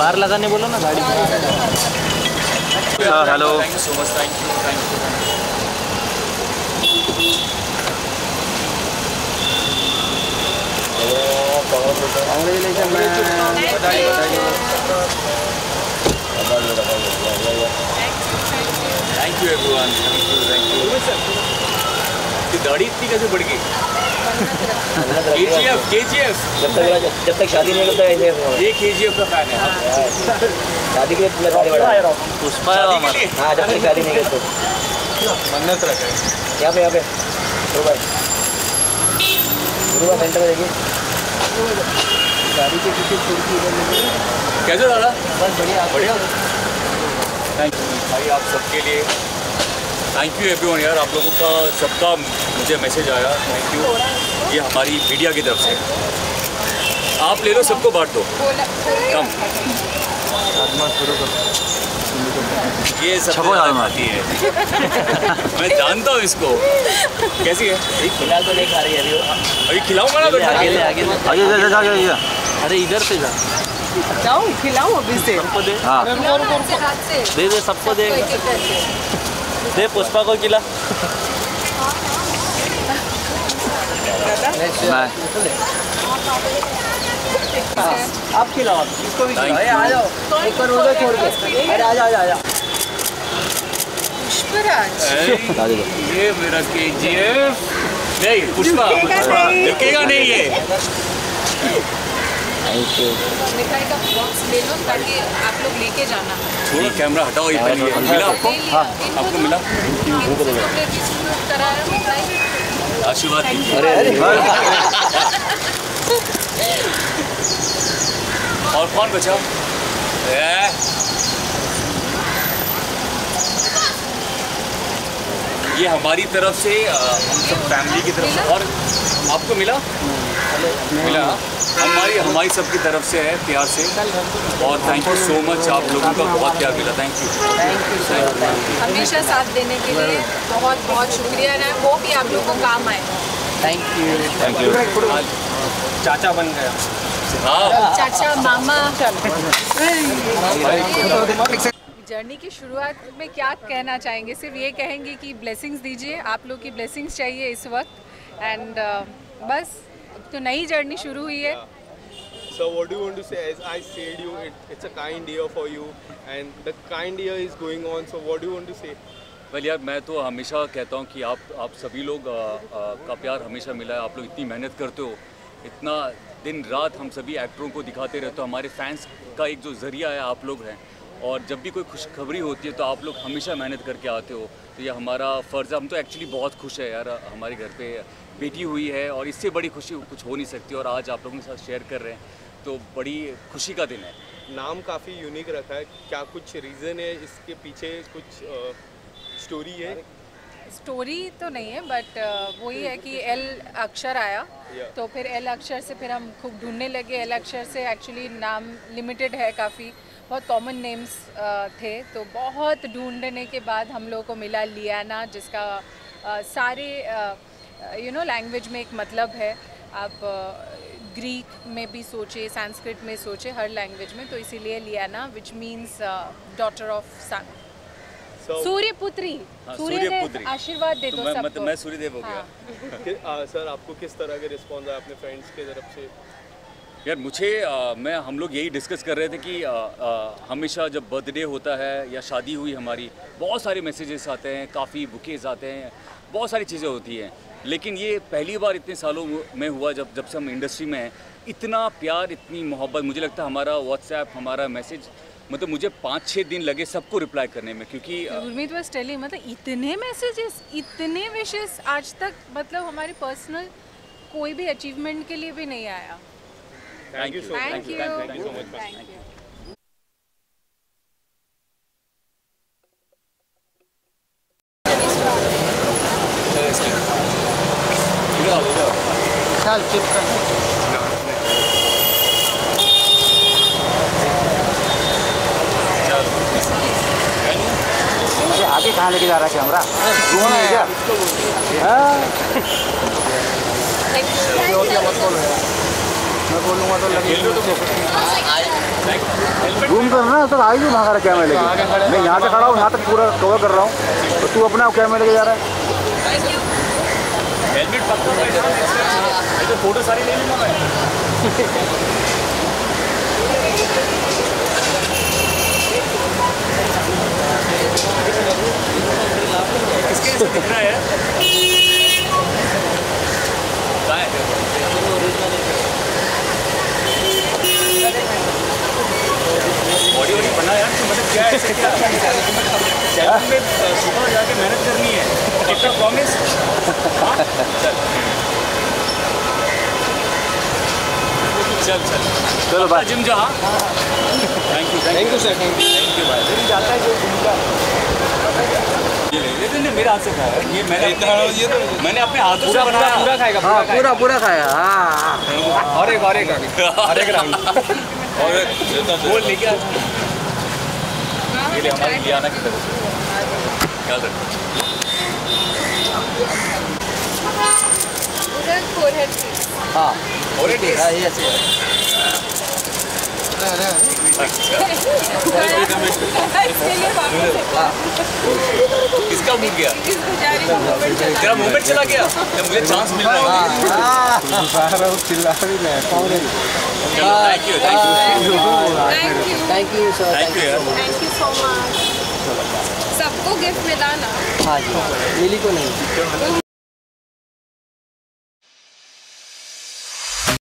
बाहर लगाने बोलो ना गाड़ी hello thank you so much thank you thank you thank you everyone thank you thank you ये दाढ़ी इतनी कैसे बढ़ गई? जब तक जब तक शादी नहीं करता ऐसे ये केजीएफ का फ़ैन है। शादी के लिए पुष्पा है। हाँ जब तक शादी नहीं करते मन्नत रखे यहाँ पे यहाँ पे। गुरु भाई। गुरु भाई सेंटर में देखिए गाड़ी के पीछे खिड़की इधर लगी है। कैसे दादा? बस बढ़िया बढ़िया। थैंक यू भाई आप सबके लिए। थैंक यू एवरीवन यार। आप लोगों का सबका मुझे मैसेज आया। थैंक यू ये हमारी मीडिया की तरफ़ से। आप ले लो सबको बांट दो। कम। ये सब आती है। मैं जानता हूँ इसको। कैसी है? फ़िलहाल तो नहीं खा रही अभी। अभी खिलाऊँगा ना बैठा आगे के आगे आगे जा जा आगे जा अरे इधर से जा। जाऊँ खिलाऊँ अभी से। सबको दे। हाँ। दे दे सबको दे। दे पुष्पा को खिला। आप खिलाओ आप इसको भी खिलाओ अरे आ जाओ एक बार उधर छोड़ के अरे आ जा आ जा आ जा पुष्पराज ये मेरा के जी नहीं पुष्पा नहीं ये मिठाई का बॉक्स ले लो ताकि आप लोग लेके जाना थोड़ा कैमरा हटाओ ये मिला आपको लिया आपको मिला कराया मिठाई आशीर्वाद अरे अरे। और कौन बचा? ये हमारी तरफ़ से हम सब फैमिली की तरफ़ से और आपको मिला? मिला। हमारी हमारी सब की तरफ़ से है प्यार से। और थैंक यू सो मच आप लोगों का बहुत प्यार मिला। थैंक यू हमेशा साथ देने के लिए बहुत बहुत शुक्रिया है। वो भी आप लोगों को काम आए। थैंक यू थैंक यू चाचा बन गया। हाँ। चाचा मामा। जर्नी की शुरुआत में क्या कहना चाहेंगे? सिर्फ़ ये कहेंगे कि ब्लेसिंग्स दीजिए। आप लोग की ब्लेसिंग्स चाहिए इस वक्त। एंड बस अब तो नई जर्नी शुरू हुई है So what do you want to say? As I said you, it, it's a kind year for you, and the kind year is going on. So what do you want to say? Well यार मैं तो हमेशा कहता हूँ कि आप आप सभी लोग आ, आ, का प्यार हमेशा मिला है आप लोग इतनी मेहनत करते हो इतना दिन रात हम सभी एक्टरों को दिखाते रहते हो हमारे फैंस का एक जो ज़रिया है आप लोग हैं और जब भी कोई खुशखबरी होती है तो आप लोग हमेशा मेहनत करके आते हो। तो ये हमारा फ़र्ज़ है। हम तो एक्चुअली बहुत खुश है यार हमारे घर पे बेटी हुई है और इससे बड़ी खुशी कुछ हो नहीं सकती और आज आप लोगों के साथ शेयर कर रहे हैं। तो बड़ी खुशी का दिन है। नाम काफ़ी यूनिक रखा है। क्या कुछ रीज़न है? इसके पीछे कुछ स्टोरी है? स्टोरी तो नहीं है बट वही है कि एल अक्षर आया। Yeah. तो फिर एल अक्षर से फिर हम खूब ढूँढने लगे। एल अक्षर से एक्चुअली नाम लिमिटेड है काफ़ी। बहुत कॉमन नेम्स थे। तो बहुत ढूँढने के बाद हम लोगों को मिला लियाना जिसका अ, सारे यू नो लैंग्वेज में एक मतलब है। आप ग्रीक में भी सोचे संस्कृत में सोचे हर लैंग्वेज में। तो इसीलिए Liana which means daughter of sun सूर्य पुत्री सूर्य आशीर्वाद दे तो दो मैं सबको। मतलब मैं सूर्यदेव हो गया। हाँ। कि- आ, सर आपको किस तरह के रिस्पॉन्स आया अपने फ्रेंड्स की तरफ़ से? यार मुझे आ, मैं हम लोग यही डिस्कस कर रहे थे कि आ, आ, हमेशा जब बर्थडे होता है या शादी हुई हमारी बहुत सारे मैसेजेस आते हैं काफ़ी बुकेज आते हैं बहुत सारी चीज़ें होती हैं। लेकिन ये पहली बार इतने सालों में हुआ जब जब से हम इंडस्ट्री में हैं इतना प्यार इतनी मोहब्बत मुझे लगता है हमारा व्हाट्सएप हमारा मैसेज मतलब मुझे पाँच छः दिन लगे सबको रिप्लाई करने में क्योंकि उर्मित वाज टेलिंग मतलब इतने मैसेजेस इतने विशेस आज तक मतलब हमारे पर्सनल कोई भी अचीवमेंट के लिए भी नहीं आया। Thank you thank you thank you so much thank you चल चिप कर आगे कहाँ लेके जा रहा है। कैमरा घूमना है क्या हाँ? मैं बोलूँगा तो लगे घूम कर ना तो आई भी भागा रहा कैमरे लेके। मैं यहाँ से खड़ा हूँ यहाँ तक पूरा कवर कर रहा हूँ। तो तू अपना कैमरे लेके जा रहा है। हेलमेट पकड़ो तो फ़ोटो सारी ले लूँगा मैं किसके दिख रहा है कहाँ है बॉडी वॉडी बना यार तो मतलब क्या है ऐसे क्या सैलून में अ, सुबह जाके मेहनत करनी है। प्रॉमिस चल चल चल चलो बाय जिम जा thank you thank you sir thank you भाई जिम जाता है जो जिम का। ये ले मेरे हाथ से खाया। है। ये मैंने अपने, ये तो मैंने अपने हाथों से बनाया। पूरा खाएगा हाँ पूरा पूरा खाया। हाँ और एक और एक और एक राउंड और एक वो लेके आ लिए हमारी लियाना की तरफ़ से ख्याल रखो उधर forehead पे। हाँ एक हाँ। यस लिए किसका मुँह गया। तेरा मूवमेंट चला गया? जब मुझे चांस मिल। रहा है। चिल्ला भी कौन है thank you thank you thank you sir thank you Thank you so much. सबको गिफ्ट मिला ना? हाँ जी। मिली को नहीं।